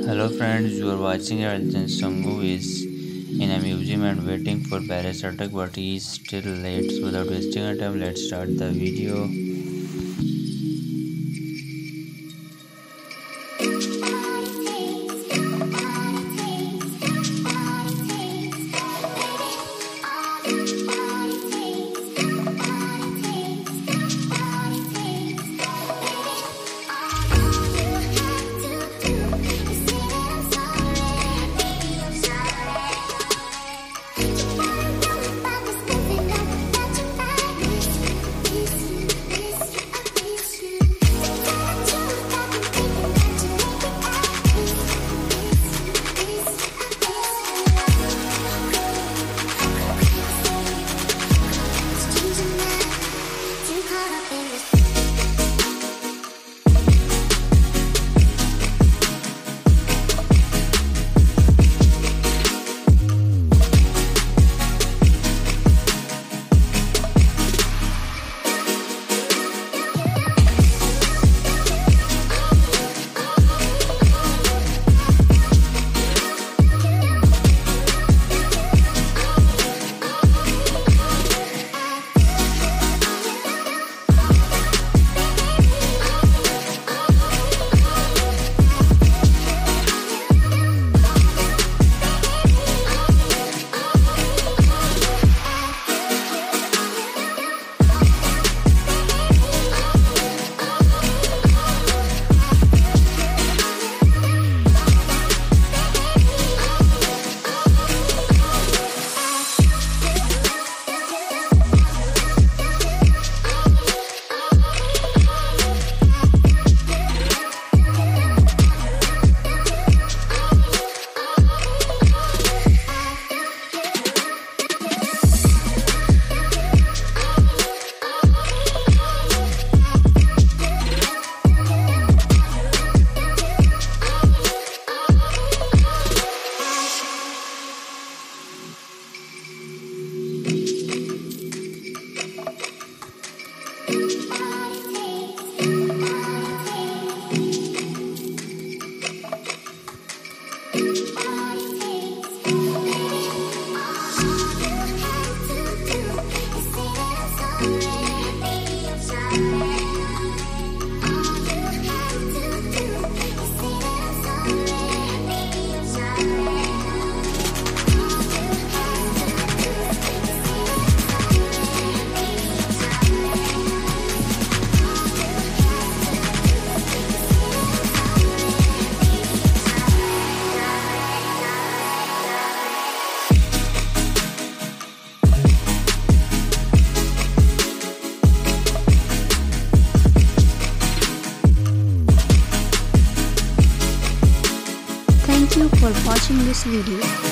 Hello friends, you are watching Elcin Sangu is in a museum and waiting for Baris Arduc but he is still late. So without wasting time, let's start the video. You for watching this video.